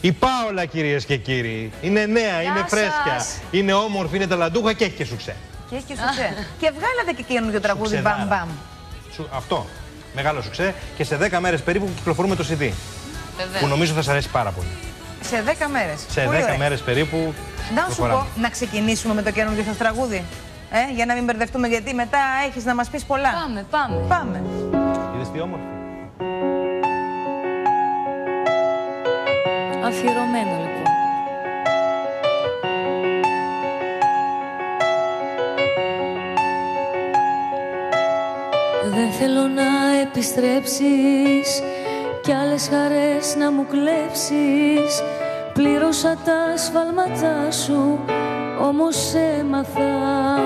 Η Πάολα, κυρίες και κύριοι. Είναι νέα, είναι σας. φρέσκια. Είναι όμορφη, είναι ταλαντούχα και έχει και σουξέ. Και έχει και σουξέ. και βγάλατε και καινούργιο τραγούδι Σουξεδάρα. μπαμ μπαμ. Σου- αυτό. Μεγάλο σουξέ. Και σε 10 μέρες περίπου κυκλοφορούμε το CD. Βεβαίως. Που νομίζω θα σας αρέσει πάρα πολύ. Σε 10 μέρες. Σε 10 μέρες περίπου. Να σου προχωράμε. πω, να ξεκινήσουμε με το καινούργιο σας τραγούδι. Ε, για να μην μπερδευτούμε, γιατί μετά έχεις να μας πεις πολλά. Πάμε, πάμε. Πάμε. Είδες τι όμορφο. Αφιερωμένο λοιπόν. Δεν θέλω να επιστρέψεις κι άλλες χαρές να μου κλέψεις. Πλήρωσα τα σφάλματά σου, όμως έμαθα.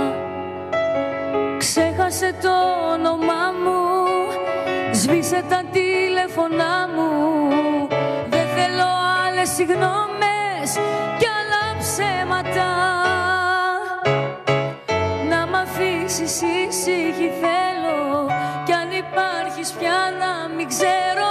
Ξέχασε το όνομά μου, σβήσε τα τηλέφωνά μου. Δεν θέλω άλλες συγγνώμες κι άλλα ψέματα. Να μ' αφήσεις ήσυχη θέλω Κι αν υπάρχεις πια να μην ξέρω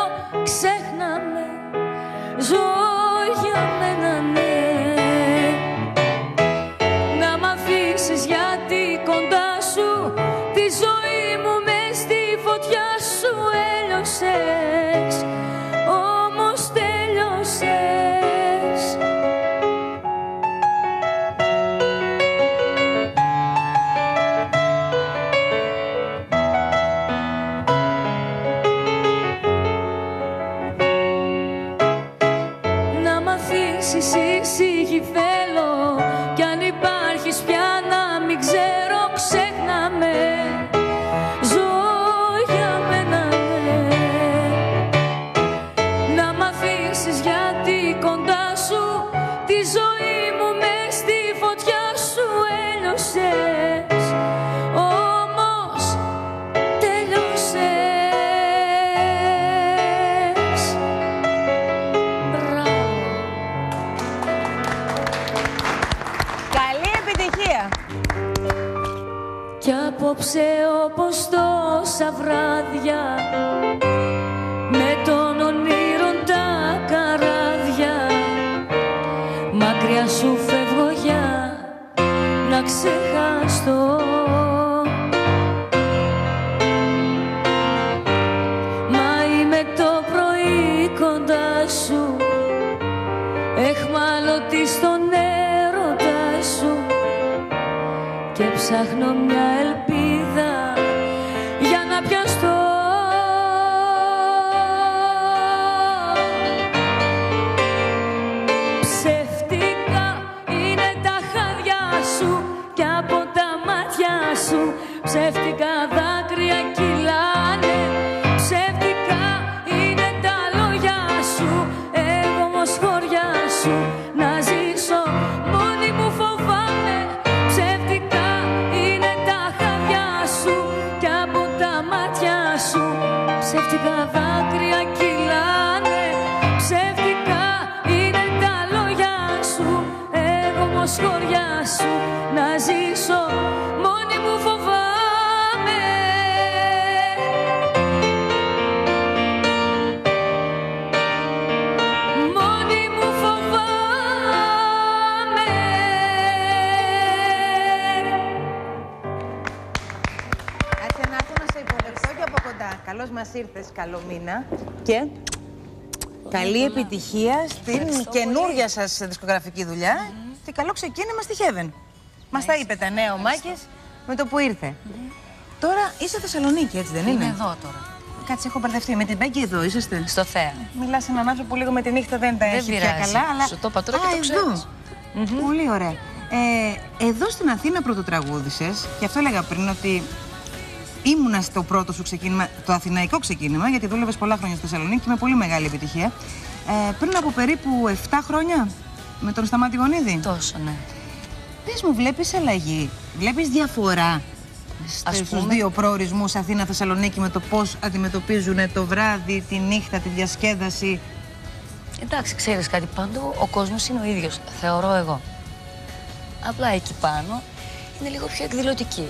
Μακριά σου φεύγω για να ξεχαστώ. Μα είμαι το πρωί κοντά σου Εχμάλωτη στον έρωτα σου. Και ψάχνω μια ελπίδα Shiva κοντά. Καλώ μας ήρθες, καλό μήνα. Και καλή επιτυχία στην καινούργια σας δισκογραφική δουλειά. Και καλό ξεκίνημα στη Heaven. Μας τα είπε τα νέα ο Μάκης με το που ήρθε. Τώρα είσαι Θεσσαλονίκη, έτσι δεν είναι; Είμαι εδώ τώρα, Κάτσε, έχω μπερδευτεί. Με την Μπέγκη εδώ είσαστε; στο Θέα. Μιλάς σε έναν άνθρωπο που λίγο με τη νύχτα δεν τα Δεν έχει πια πειράζει. καλά. Αλλά... Σου το είπα τώρα και Α, το εδώ. ξέρεις. Πολύ ωραία. Ε, εδώ στην Αθήνα πρωτοτραγούδησες και αυτό έλεγα πριν ότι ήμουνα στο πρώτο σου ξεκίνημα, το αθηναϊκό ξεκίνημα, γιατί δούλευες πολλά χρόνια στη Θεσσαλονίκη με πολύ μεγάλη επιτυχία. Ε, πριν από περίπου 7 χρόνια με τον Σταμάτη Γονίδη. Τόσο, ναι. Πες μου, βλέπεις αλλαγή, βλέπεις διαφορά Ας στους πούμε. δύο προορισμούς Αθήνα-Θεσσαλονίκη με το πώς αντιμετωπίζουν το βράδυ, τη νύχτα, τη διασκέδαση; Εντάξει, ξέρεις κάτι, παντού ο κόσμος είναι ο ίδιος, θεωρώ εγώ. Απλά εκεί πάνω είναι λίγο πιο εκδηλωτική.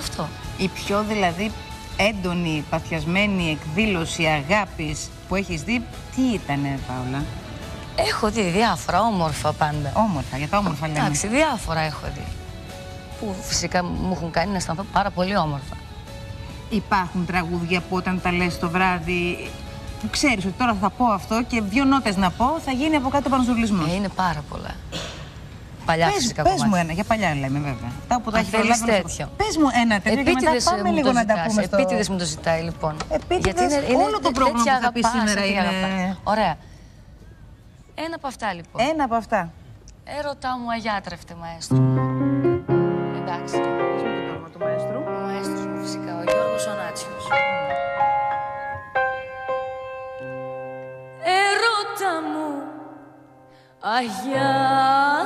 Αυτό. Η πιο δηλαδή έντονη, παθιασμένη εκδήλωση αγάπης που έχεις δει, τι ήτανε, Παύλα. Έχω δει διάφορα, όμορφα πάντα. Όμορφα, για τα όμορφα λέμε. Εντάξει, διάφορα έχω δει. Που φυσικά μου έχουν κάνει να αισθανθώ πάρα πολύ όμορφα. Υπάρχουν τραγούδια που όταν τα λες το βράδυ που ξέρεις ότι τώρα θα πω αυτό και δύο νότες να πω θα γίνει από κάτω πανζουρλισμός. Ε, είναι πάρα πολλά. Παλιά Πες, φυσικά πες κομμάτια. μου ένα, για παλιά λέμε βέβαια. Τα που τα Αν έχει θέλεις προλάβει να σου πω. τέτοιο. Πες μου ένα τέτοιο και μετά Επίτηδες πάμε μου λίγο το να τα ζητάς, πούμε στο... Επίτηδες μου το ζητάει λοιπόν. Επίτηδες, όλο το τέ- πρόγραμμα τέτοια που θα πεις αγαπάς, σήμερα τέτοια είναι- αγαπάς. Ωραία. Ένα από αυτά λοιπόν. Ένα από αυτά. Έρωτά μου αγιάτρευτε μαέστρο. Εντάξει. Πες μου και το όνομα του μαέστρου. Ο μαέστρος μου φυσικά, ο Γιώργος Ονάτσιος. Έρωτα μου αγιάτρευτε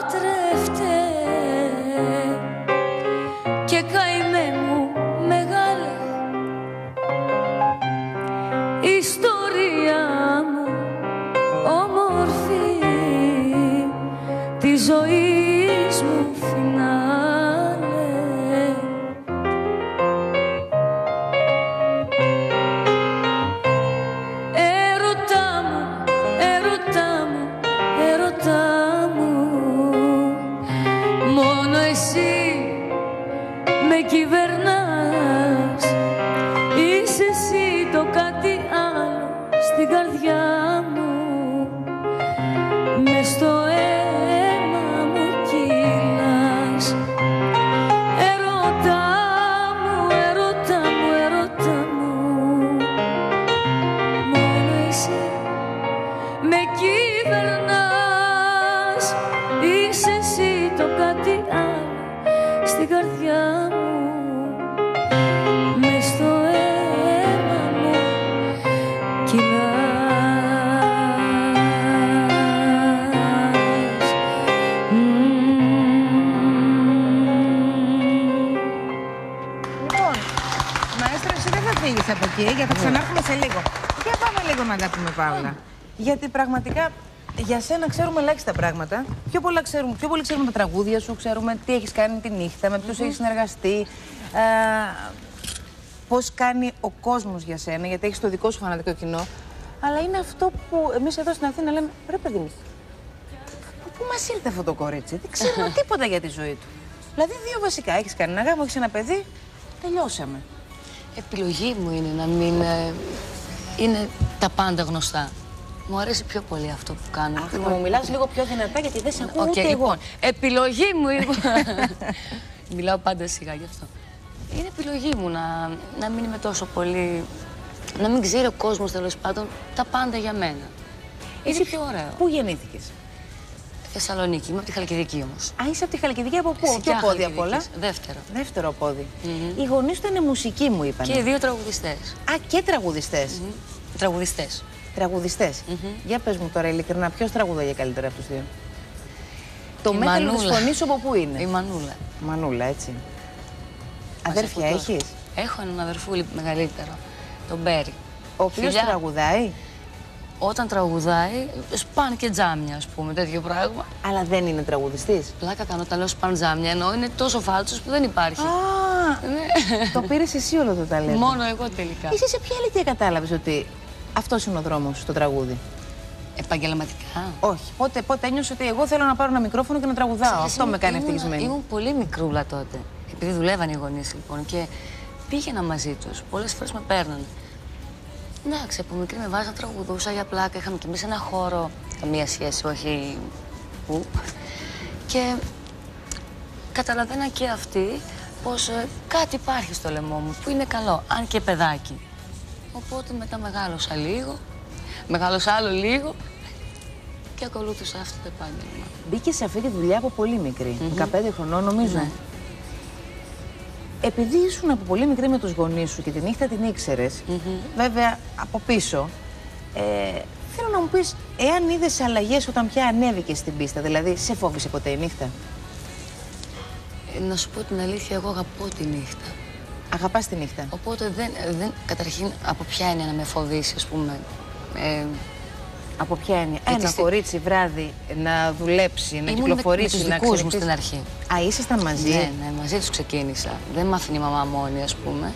δεν θα φύγεις από εκεί, γιατί θα ξανάρθουμε σε λίγο. Για πάμε λίγο να τα πούμε, Παύλα. Γιατί πραγματικά για σένα ξέρουμε ελάχιστα πράγματα. Πιο, πολλά ξέρουμε, πιο πολύ ξέρουμε τα τραγούδια σου, ξέρουμε τι έχεις κάνει τη νύχτα, με ποιους έχεις συνεργαστεί, ε, πώς κάνει ο κόσμος για σένα, γιατί έχεις το δικό σου φανατικό κοινό. Αλλά είναι αυτό που εμείς εδώ στην Αθήνα λέμε, ρε παιδί μου, Πού μας ήρθε αυτό το κορίτσι, δεν ξέρουμε τίποτα για τη ζωή του. Δηλαδή, δύο βασικά. Έχεις κάνει ένα γάμο, έχεις ένα παιδί, τελειώσαμε. Επιλογή μου είναι να μην ε, είναι τα πάντα γνωστά. Μου αρέσει πιο πολύ αυτό που κάνω. Αχ, να μου μιλάς λίγο πιο δυνατά, γιατί δεν σε ακούω Οκ, ούτε εγώ. λοιπόν, επιλογή μου είναι. Μιλάω πάντα σιγά γι' αυτό. Είναι επιλογή μου να, να μην είμαι τόσο πολύ. να μην ξέρει ο κόσμος τέλος πάντων τα πάντα για μένα. Είναι πιο ωραίο. Πού γεννήθηκες; Θεσσαλονίκη, είμαι από τη Χαλκιδική όμως. Α, είσαι από τη Χαλκιδική από πού, ποιο πόδι απ' όλα; Δεύτερο. Δεύτερο πόδι. Οι γονείς του είναι μουσικοί, μου είπαν. Και οι δύο τραγουδιστές. Α, και τραγουδιστές. Τραγουδιστές. Τραγουδιστές. Για πες μου τώρα ειλικρινά, ποιος τραγουδάει καλύτερα από τους δύο; Το Η μέταλλο τη Μανούλα. φωνής σου από πού είναι; Η Μανούλα. Μανούλα, έτσι. Μας Αδέρφια έχω τώρα. έχεις; Έχω έναν αδερφούλη μεγαλύτερο, τον Μπέρι. Ο οποίος Φιλιά. τραγουδάει, Όταν τραγουδάει, σπάν και τζάμια, ας πούμε, τέτοιο πράγμα. αλλά δεν είναι τραγουδιστής. Πλάκα κάνω όταν λέω σπάν τζάμια, ενώ είναι τόσο φάλτσος που δεν υπάρχει. Α, Ναι. το πήρες εσύ όλο το ταλέντο. Μόνο εγώ τελικά. Εσύ σε ποια ηλικία κατάλαβες ότι αυτός είναι ο δρόμος στο τραγούδι; Επαγγελματικά. Όχι. Πότε, πότε ένιωσες ότι εγώ θέλω να πάρω ένα μικρόφωνο και να τραγουδάω; Ξέρεις, αυτό με ήμουν- κάνει ήμουν- ευτυχισμένη. Ήμουν πολύ μικρούλα τότε. Επειδή δουλεύαν οι γονείς λοιπόν και πήγαινα μαζί τους. Πολλές φορές με παίρνανε. Εντάξει, από μικρή με βάζαν τραγουδούσα για πλάκα. Είχαμε κι εμείς ένα χώρο. Καμία σχέση, όχι. Πού. Και καταλαβαίνα και αυτοί πως ε, κάτι υπάρχει στο λαιμό μου που είναι καλό, αν και παιδάκι. Οπότε μετά μεγάλωσα λίγο, μεγάλωσα άλλο λίγο και ακολούθησα αυτό το επάγγελμα. Μπήκε σε αυτή τη δουλειά από πολύ μικρή. 15 χρονών, νομίζω. Ναι. Επειδή ήσουν από πολύ μικρή με τους γονείς σου και τη νύχτα την ήξερες, βέβαια από πίσω, ε, θέλω να μου πεις, εάν είδες αλλαγές όταν πια ανέβηκες στην πίστα, δηλαδή σε φόβησε ποτέ η νύχτα; Ε, Να σου πω την αλήθεια, εγώ αγαπώ τη νύχτα. Αγαπάς τη νύχτα; Οπότε δεν, δεν, καταρχήν από ποια είναι να με φοβήσει, ας πούμε. Ε, Από ποια έννοια; Γιατί Ένα στη- κορίτσι βράδυ να δουλέψει, να ήμουν με, με κυκλοφορήσει, τους να δικούς μου ξενυχτήσει. στην αρχή. Α, ήσασταν μαζί; Ναι, ναι, μαζί τους ξεκίνησα. Δεν μ' άφηνε η μαμά μόνη, ας πούμε.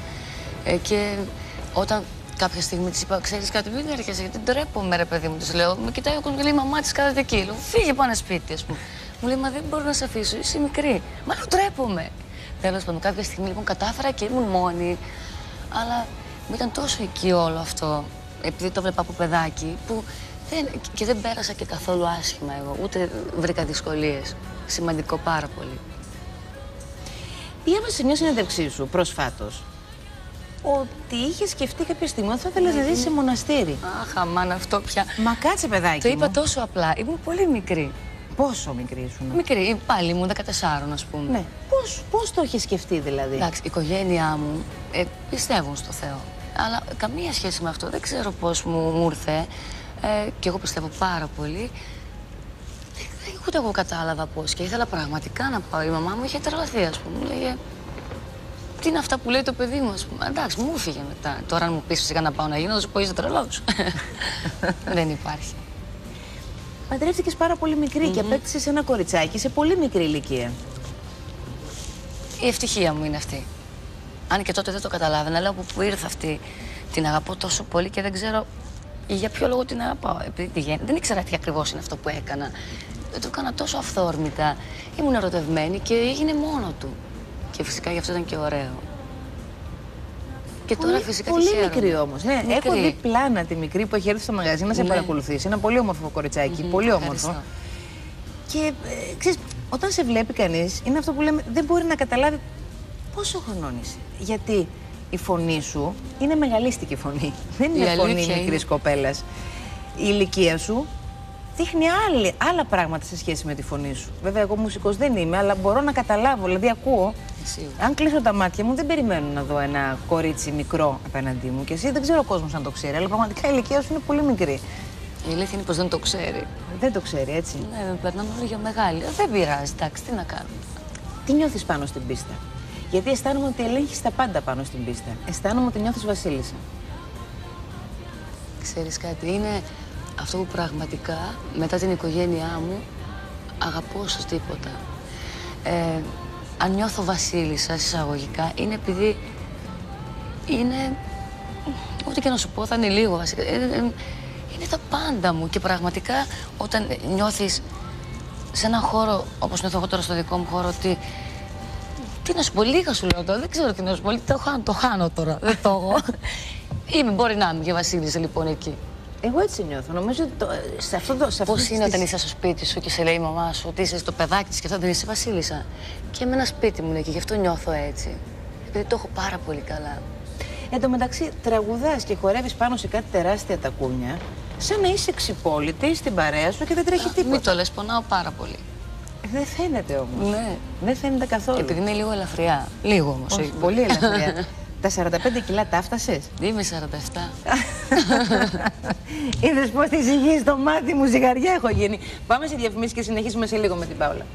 Ε, και όταν κάποια στιγμή της είπα: Ξέρεις κάτι, μην έρχεσαι γιατί ντρέπομαι, ρε παιδί μου. Της λέω: Με κοιτάει ο κόσμος και λέει: Μαμά της κάθεται εκεί. Λέω: Φύγε πάνε σπίτι, ας πούμε. Μου λέει: Μα δεν μπορώ να σε αφήσω, είσαι μικρή. Μα λέω: Ντρέπομαι. Τέλος πάντων, κάποια στιγμή λοιπόν κατάφερα και ήμουν μόνη. Αλλά μου ήταν τόσο εκεί όλο αυτό, επειδή το βλέπα από παιδάκι, που δεν, και δεν πέρασα και καθόλου άσχημα εγώ, ούτε βρήκα δυσκολίες. Σημαντικό πάρα πολύ. Διάβασα σε μια συνέντευξή σου προσφάτως ότι είχε σκεφτεί κάποια στιγμή ότι θα ήθελε να ζήσει σε μοναστήρι. Αχ, αμάν αυτό πια. Μα κάτσε, παιδάκι. Το είπα μου. τόσο απλά. Ήμουν πολύ μικρή. Πόσο μικρή ήσουν; Μικρή, πάλι ήμουν 14, ας πούμε. Ναι. Πώς, πώς το είχε σκεφτεί δηλαδή; Εντάξει, η οικογένειά μου ε, πιστεύουν στο Θεό. Αλλά καμία σχέση με αυτό. Δεν ξέρω πώς μου, μου ήρθε. Ε, και εγώ πιστεύω πάρα πολύ. Δεν, ούτε εγώ κατάλαβα πώς. Και ήθελα πραγματικά να πάω. Η μαμά μου είχε τρελαθεί, ας πούμε. Μου λέγε. Τι είναι αυτά που λέει το παιδί μου, ας πούμε. Εντάξει, μου έφυγε μετά. Τώρα, αν μου πεις φυσικά να πάω να γίνω, θα σου πω είσαι τρελός. Δεν υπάρχει. Παντρεύτηκες πάρα πολύ μικρή και απέκτησε ένα κοριτσάκι σε πολύ μικρή ηλικία. Η ευτυχία μου είναι αυτή. Αν και τότε δεν το καταλάβαινα, λέω από πού ήρθε αυτή; Την αγαπώ τόσο πολύ και δεν ξέρω για ποιο λόγο την αγαπάω. Επειδή τη γέννη- Δεν ήξερα τι ακριβώς είναι αυτό που έκανα. Το έκανα τόσο αυθόρμητα. Ήμουν ερωτευμένη και έγινε μόνο του. Και φυσικά γι' αυτό ήταν και ωραίο. Και τώρα πολύ, φυσικά πολύ τη χαίρομαι. μικρή όμως. Ναι, Μικρή. έχω δει πλάνα τη μικρή που έχει έρθει στο μαγαζί να σε Ναι. παρακολουθήσει. Ένα πολύ όμορφο κοριτσάκι. Πολύ όμορφο. Ευχαριστώ. Και ε, ξέρεις, όταν σε βλέπει κανείς, είναι αυτό που λέμε, δεν μπορεί να καταλάβει πόσο χρονών είσαι. Γιατί η φωνή σου είναι μεγαλίστικη φωνή. Δεν είναι φωνή αλήθεια μικρής είναι. κοπέλας. Η ηλικία σου δείχνει άλλη, άλλα πράγματα σε σχέση με τη φωνή σου. Βέβαια, εγώ μουσικός δεν είμαι, αλλά μπορώ να καταλάβω, δηλαδή ακούω. Σίγουρα. Αν κλείσω τα μάτια μου, δεν περιμένω να δω ένα κορίτσι μικρό απέναντί μου. Και εσύ δεν ξέρω ο κόσμος αν το ξέρει, αλλά πραγματικά η ηλικία σου είναι πολύ μικρή. Η αλήθεια είναι πως δεν το ξέρει. Δεν το ξέρει, έτσι. Ναι, με περνάμε όλο για μεγάλη. Ε, Δεν πειράζει, εντάξει, τι να κάνουμε. Τι νιώθεις πάνω στην πίστα; Γιατί αισθάνομαι ότι ελέγχεις τα πάντα πάνω στην πίστα. Αισθάνομαι ότι νιώθεις Βασίλισσα. Ξέρεις κάτι, είναι αυτό που πραγματικά μετά την οικογένειά μου αγαπώ όσο τίποτα. Ε, αν νιώθω βασίλισσα εισαγωγικά είναι επειδή είναι, ό,τι και να σου πω θα είναι λίγο βασικά, Ε, ε, είναι τα πάντα μου και πραγματικά όταν νιώθεις σε έναν χώρο όπως νιώθω εγώ τώρα στο δικό μου χώρο ότι τι να σου πω, λίγα σου λέω τώρα. Δεν ξέρω τι να σου πω. Το χάνω, το χάνω τώρα. Δεν το έχω. Είμαι, μπορεί να είμαι και Βασίλισσα λοιπόν εκεί. Εγώ έτσι νιώθω. Νομίζω ότι το, σε αυτό το. Σε Πώς αυτές είναι τις- όταν είσαι στο σπίτι σου και σε λέει η μαμά σου ότι είσαι το παιδάκι της και αυτό δεν είσαι Βασίλισσα. Και με ένα σπίτι μου είναι και γι' αυτό νιώθω έτσι. Επειδή το έχω πάρα πολύ καλά. Εν τω μεταξύ, τραγουδάς και χορεύεις πάνω σε κάτι τεράστια τακούνια, σαν να είσαι ξυπόλυτης στην παρέα σου και δεν τρέχει Μην τίποτα. το λες, πονάω πάρα πολύ. Ε, Δεν φαίνεται όμως. Ναι. Δεν φαίνεται καθόλου. Επειδή είμαι λίγο ελαφριά. Λίγο όμως. Όχι, πολύ ελαφριά. Τα 45 κιλά τα φτάσες. Είμαι 47. Είδες πώς τη ζυγίζει το μάτι μου, ζυγαριά έχω γίνει. Πάμε σε διαφημίσεις και συνεχίσουμε σε λίγο με την Πάολα.